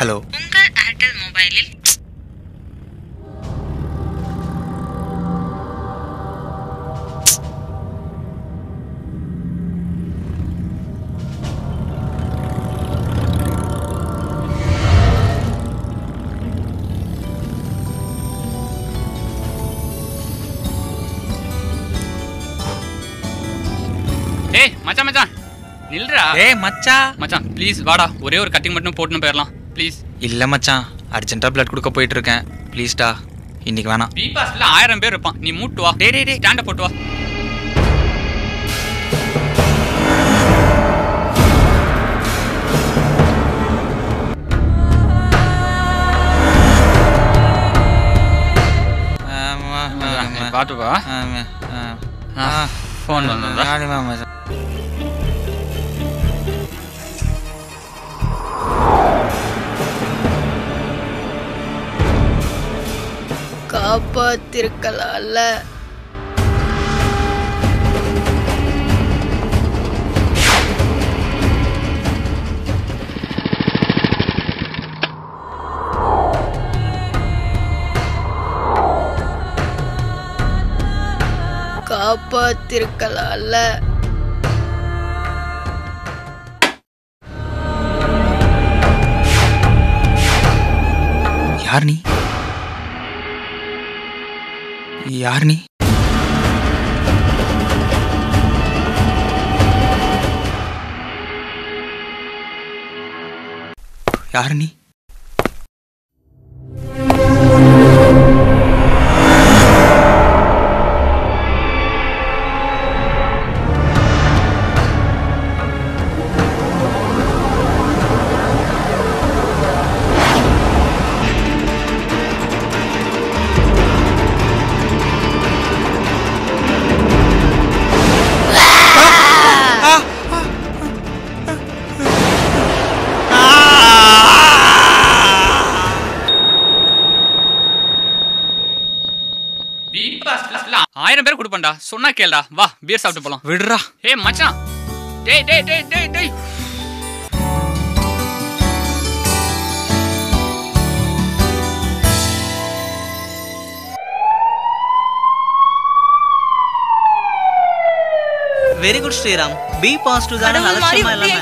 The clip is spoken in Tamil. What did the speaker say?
ஹலோ. உங்கள் ஏர்டெல் மொபைலில் மச்சான் மச்சான். நில்றா? ஏய் மச்சான் மச்சான் ப்ளீஸ் வாடா. ஒரே ஒரு கட்டிங் மட்டும் போட்டுன்னு போயிடலாம் ப்ளீஸ் இல்ல மச்சான் அர்ஜென்ட்டா பிளட் கொடுக்க போயிட்டு இருக்கேன் ப்ளீஸ்டா இன்னைக்கு வேணாம். பி பாஸ்ல ஆயிரம் பேர் இருப்பான். நீ மூட்டு வா. டேய், டேய், டேய். ஸ்டாண்ட போட்டு வா. பாத்து வா. ஃபோன் வந்ததா காப்பாத்திருக்கலாம்ல. காப்பாத்திருக்கலாம்ல. யார் நீ? யார் நீ? யார் நீ? ஆயிரம் பேர் கொடுப்பேன்டா. சொன்னா கேளுடா. வா பீர் சாப்பிட்டு போலாம். விடுறா. ஏய் மச்சான். டேய் டேய் டேய் டேய் டேய். Very good Sriram be positive தானே அலட்சியமா இல்லாம.